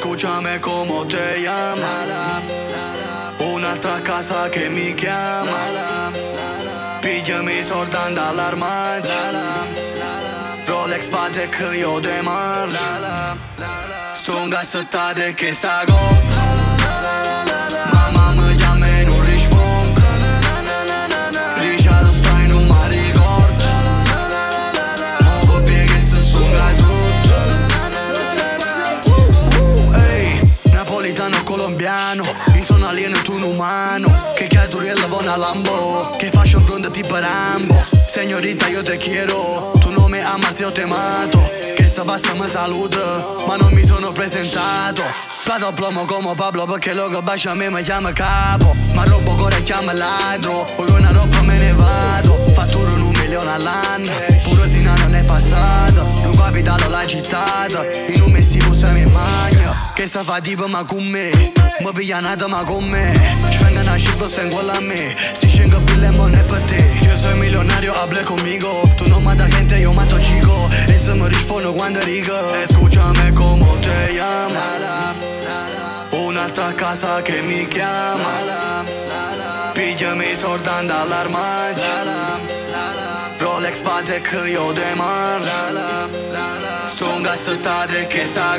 Escúchame como te llama Un'altra casa che mi chiama Pigliami sordan dall'armadio Rolex pate că eu demar. Stunga să tade che sta go colombiano. Io sono alieno e tu un umano. Che chiaturiella va una Lambo. Che fashion front tipo Rambo. Señorita io te quiero Tu non mi ama se io te mato. Che sta passa mi saluta Ma non mi sono presentato. Plato plomo come Pablo perché logo bacia a me mi chiama capo. Ma robo core chiama ladro Voglio una roba me ne vado. Fatturo un milione all'anno Pure Sina magno Che sa fa tipo ma con me Mă pilla nada ma con me Spengan și flow se a me Si scengo pille mo ne per te Yo soy millonario, hable conmigo Tu no mata gente, yo mato chico Eso me rispondo quando rigo Escúchame como te llama Un'altra casa che mi chiama Pigliami sordan dall'armadio Rolex pate că eu demar. Stunga să tade che sta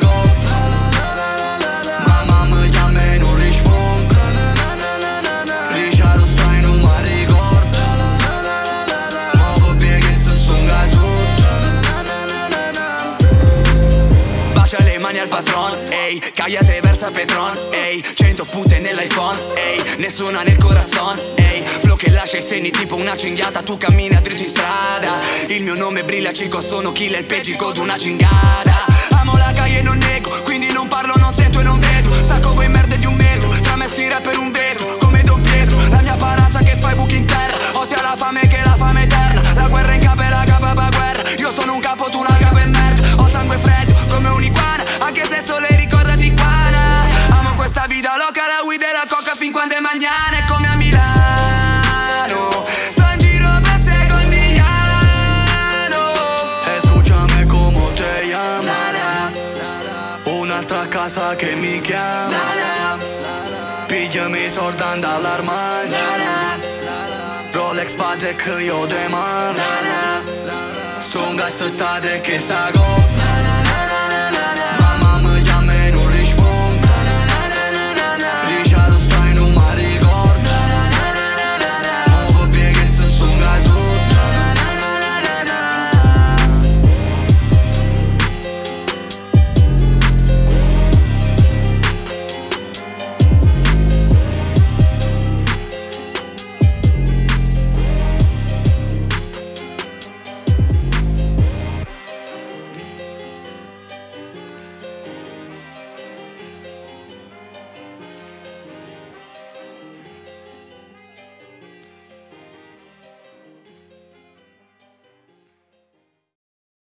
go mani al patron, ehi Cagliate versa Petron, ehi Cento pute nell'iPhone, ehi Nessuna nel corazon, ehi Flow che lascia i segni tipo una cinghiata Tu cammini a dritto in strada. Il mio nome brilla cico, sono killer pegico d'una cingata Amo la calle e non nego Quindi non parlo, non sento e non vedo. Stacco voi merde di un metro Tra me sti per un vetro magnana come a Milano Sto in giro per secondigliano Escúchame como te llamo Un'altra casa che mi chiama Pigliami sordan dall'armadio Rolex pate că eu demar Stunga să tade che sta go